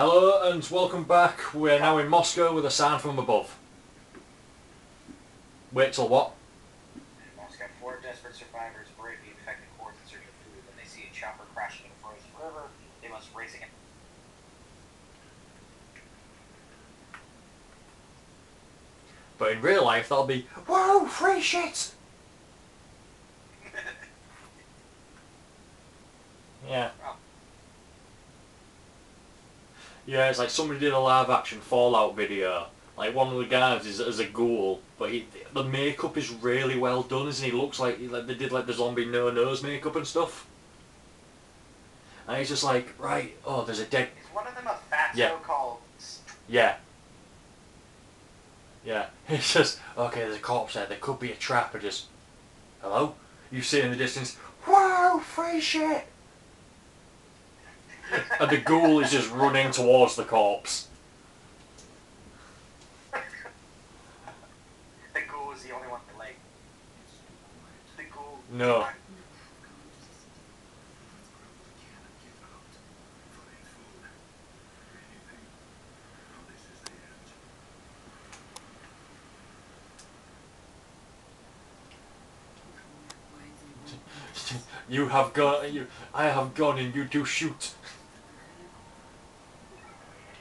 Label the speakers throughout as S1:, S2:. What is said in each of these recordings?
S1: Hello and welcome back. We're now in Moscow with a sign from above. Wait till what?
S2: Moscow. Four desperate survivors brave the infected hordes in search of food. When they see a chopper crashing in a frozen river, they must race against.
S1: But in real life, that'll be whoa, free shit. Yeah.
S2: Oh.
S1: Yeah, it's like somebody did a live action Fallout video. Like one of the guys is, as a ghoul, but he, the makeup is really well done, isn't he? Looks like, like they did like the zombie no nose makeup and stuff. And he's just like, right, oh, there's a dead
S2: Is one of them a fat
S1: Yeah.
S2: so-called?
S1: Yeah. Yeah. It's just, okay, there's a corpse there. There could be a trap. Or just, hello? You see in the distance, whoa, free shit! And the ghoul is just running towards the corpse.
S2: The ghoul is the only one that like. The ghoul.
S1: No. You have gone, you, I have gone and you do shoot.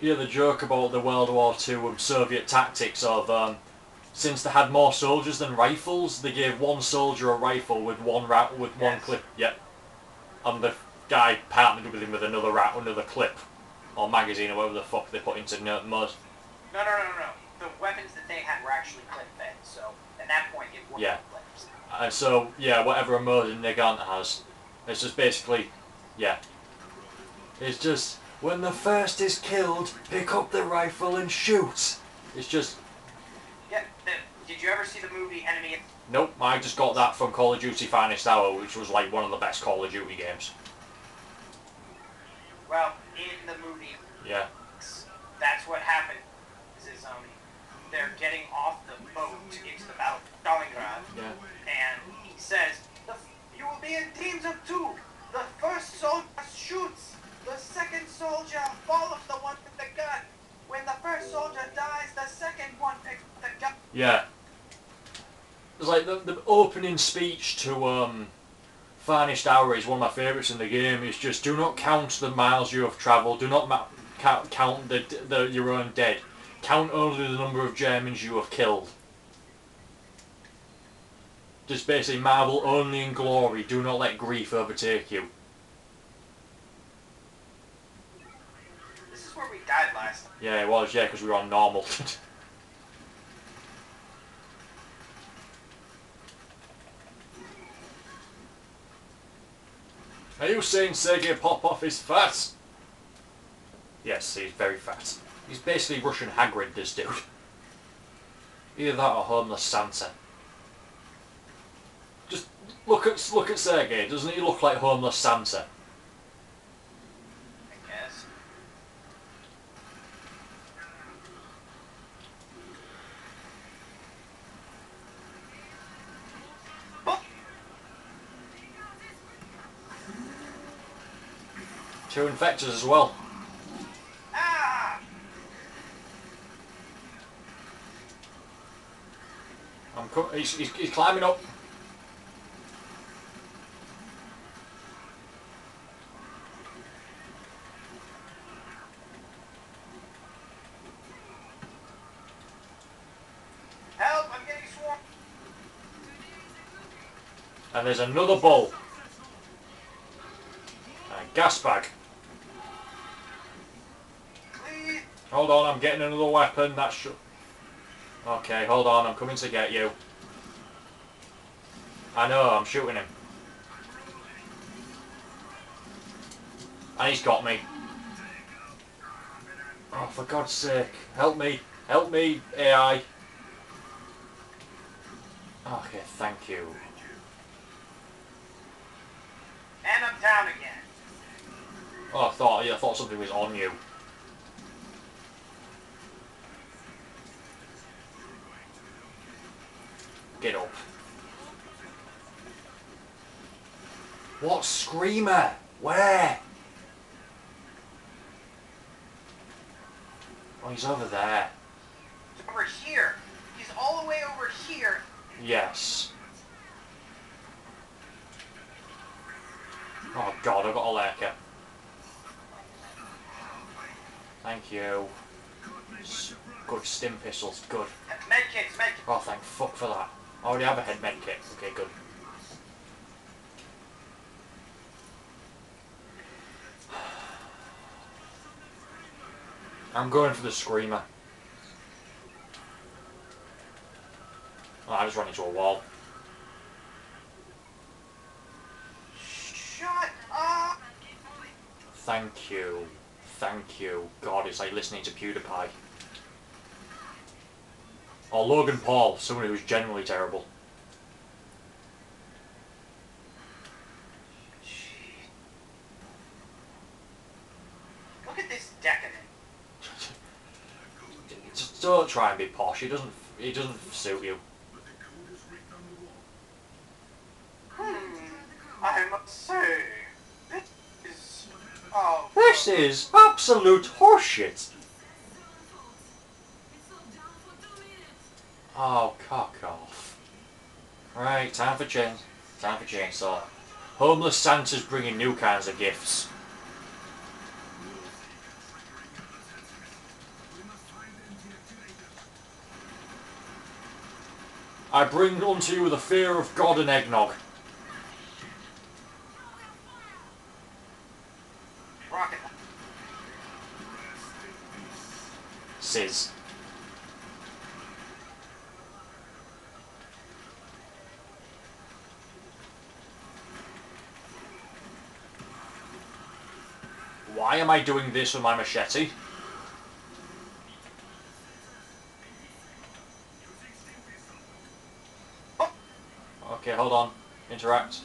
S1: Yeah, the joke about the World War II and Soviet tactics of, um, since they had more soldiers than rifles, they gave one soldier a rifle with one ra- with one clip. Yep. And the guy partnered with him with another ra- another clip, or magazine, or whatever the fuck they put into nerd mud.
S2: No, no, no, no, no. The weapons that they had were actually clip-fed, so at that point it worked
S1: Yeah.
S2: clips.
S1: And so, yeah, whatever a Mosin Nagant has, it's just basically, yeah. It's just, when the first is killed, pick up the rifle and shoot. It's just,
S2: Yeah. The, did you ever see the movie Enemy?
S1: nope, I just got that from Call of Duty Finest Hour, which was like one of the best Call of Duty games.
S2: Well, in the movie,
S1: Yeah.
S2: that's what happened. Is, is um, they're getting off the boat into the battle of Stalingrad.
S1: Yeah.
S2: and he says, the, "You will be in teams of two. The first soldier shoots. The second soldier follows the one with the gun. When the first soldier dies, the second one picks the gun."
S1: Yeah. It's like the, the opening speech to um, Finest Hour is one of my favourites in the game. It's just do not count the miles you have travelled. Do not count the, the your own dead. Count only the number of Germans you have killed. Just basically marvel only in glory. Do not let grief overtake you.
S2: This is where we died last.
S1: Yeah, it was. Yeah, because we were on normal. Are you saying Sergei Popov is fat? Yes, he's very fat. He's basically Russian Hagrid, this dude. Either that or homeless Santa. Just look at look at Sergei. Doesn't he look like homeless Santa? Two infectors as well.
S2: ah!
S1: I'm he's, he's, he's climbing up.
S2: Help! I'm getting swarmed.
S1: And there's another bull. A gas bag. Hold on, I'm getting another weapon. That should. Okay, hold on, I'm coming to get you. I know, I'm shooting him. And he's got me. Oh, for God's sake. Help me. Help me, AI. Okay, thank you.
S2: And I'm down again.
S1: Oh, I thought, yeah, I thought something was on you. What screamer? Where? Oh, he's over there.
S2: Over here. He's all the way over here.
S1: Yes. Oh god, I've got a lurker. Thank you. Good stim pistols, good.
S2: Medkits, medkits.
S1: Oh, thank fuck for that. I already have a head med kit. Okay, good. I'm going for the screamer. Oh, I just ran into a wall.
S2: Shut up!
S1: Thank you. Thank you. God, it's like listening to PewDiePie. Or Logan Paul, someone who's generally terrible.
S2: Look at this decadent.
S1: Don't try and be posh. He doesn't. He doesn't suit you.
S2: Hmm. I must say, this is. Oh.
S1: This is absolute horseshit. Oh, cock off. Right, time for chain. Time for chainsaw. Homeless Santa's bringing new kinds of gifts. I bring unto you the fear of God and eggnog.
S2: Rocket.
S1: Sizz. Why am I doing this with my machete? Hold on. Interact.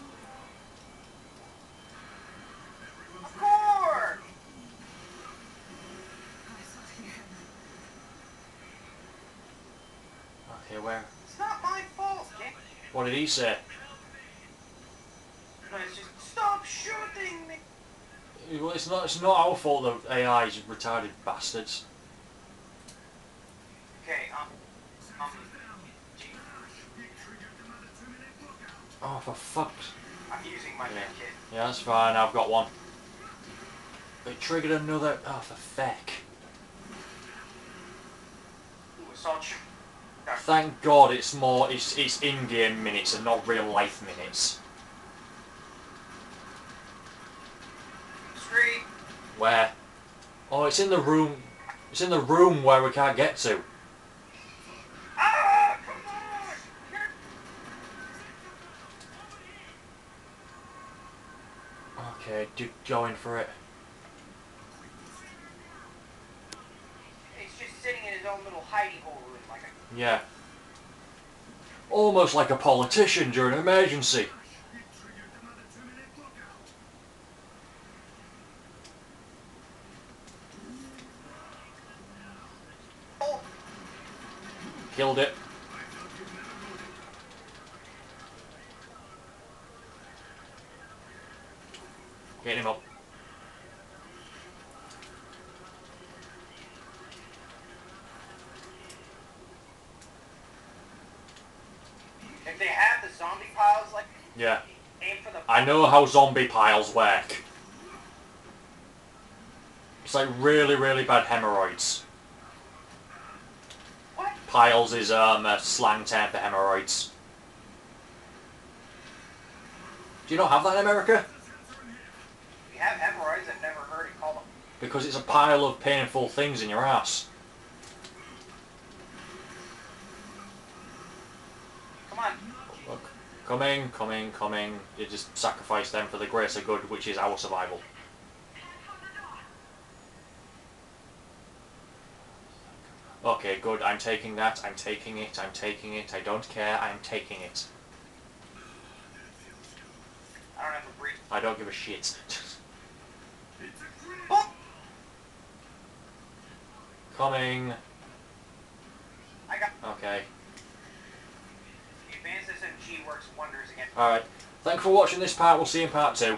S1: Okay, where?
S2: It's not my fault, kid.
S1: What did he say?
S2: No, it's just stop shooting me.
S1: Well, it's not. It's not our fault. The AI's retarded bastards.
S2: Okay, um, um,
S1: Oh, for fuck's.
S2: I'm using my
S1: Yeah.
S2: medkit.
S1: Yeah, that's fine. I've got one. It triggered another. Oh, for feck. Thank God it's more. It's it's in-game minutes and not real life minutes.
S2: Street.
S1: Where? Oh, it's in the room. It's in the room where we can't get to. Okay, do go in for it.
S2: Just sitting in his own little hidey hole room like a...
S1: Yeah. Almost like a politician during an emergency.
S2: Oh,
S1: Killed it. Get him up.
S2: If they have the zombie piles, like,
S1: Yeah.
S2: aim for the...
S1: I know how zombie piles work. It's like really, really bad hemorrhoids.
S2: What?
S1: Piles is um, a slang term for hemorrhoids. Do you not have that in America?
S2: We have hemorrhoids, I've never heard it called them.
S1: Because it's a pile of painful things in your ass.
S2: Come on.
S1: Look, coming, coming, coming. You just sacrifice them for the greater good, which is our survival. Okay, good. I'm taking that. I'm taking it. I'm taking it. I don't care. I'm taking it.
S2: I don't have a.
S1: I don't give a shit.
S2: Oh!
S1: coming.
S2: I got...
S1: Okay. Alright. Thanks for watching this part. We'll see you in part two.